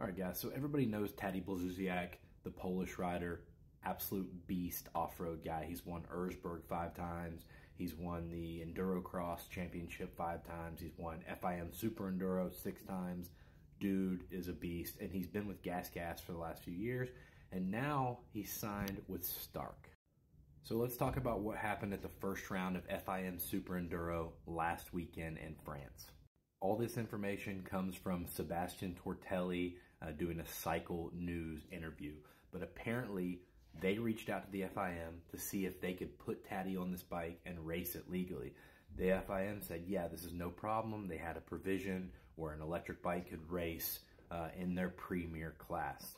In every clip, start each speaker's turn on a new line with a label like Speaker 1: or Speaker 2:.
Speaker 1: All right, guys. So everybody knows Taddy Blazusiak, the Polish rider, absolute beast off-road guy. He's won Erzberg five times. He's won the Endurocross Championship five times. He's won FIM Super Enduro six times. Dude is a beast, and he's been with Gas Gas for the last few years, and now he's signed with Stark. So let's talk about what happened at the first round of FIM Super Enduro last weekend in France. All this information comes from Sebastian Tortelli uh, doing a Cycle News interview. But apparently, they reached out to the FIM to see if they could put Taddy on this bike and race it legally. The FIM said, yeah, this is no problem. They had a provision where an electric bike could race uh, in their premier class.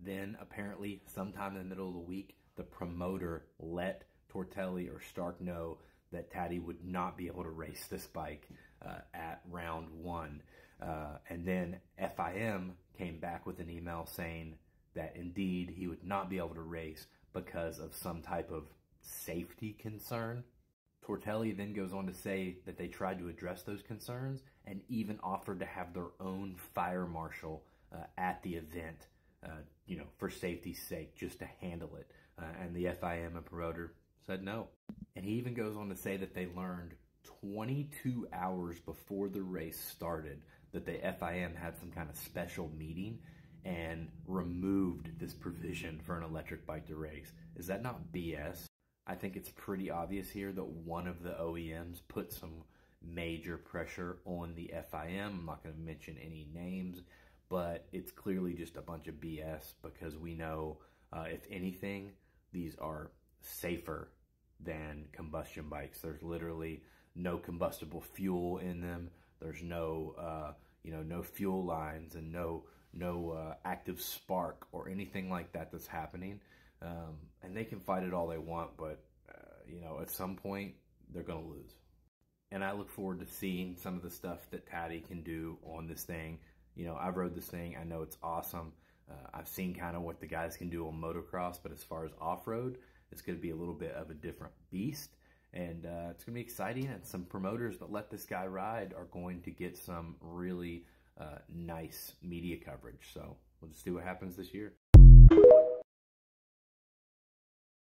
Speaker 1: Then, apparently, sometime in the middle of the week, the promoter let Tortelli or Stark know that Taddy would not be able to race this bike uh, at round one. Uh, and then FIM came back with an email saying that indeed he would not be able to race because of some type of safety concern. Tortelli then goes on to say that they tried to address those concerns and even offered to have their own fire marshal uh, at the event, uh, you know, for safety's sake, just to handle it. Uh, and the FIM and promoter said no. And he even goes on to say that they learned 22 hours before the race started that the FIM had some kind of special meeting and removed this provision for an electric bike to race. Is that not BS? I think it's pretty obvious here that one of the OEMs put some major pressure on the FIM. I'm not going to mention any names, but it's clearly just a bunch of BS because we know, uh, if anything, these are safer than combustion bikes. There's literally no combustible fuel in them. There's no, uh, you know, no fuel lines and no no uh, active spark or anything like that that's happening. Um, and they can fight it all they want, but uh, you know, at some point they're going to lose. And I look forward to seeing some of the stuff that Taddy can do on this thing. You know, I've rode this thing. I know it's awesome. Uh, I've seen kind of what the guys can do on motocross, but as far as off-road, it's going to be a little bit of a different beast. And uh, it's going to be exciting. And some promoters that let this guy ride are going to get some really uh, nice media coverage. So we'll just see what happens this year.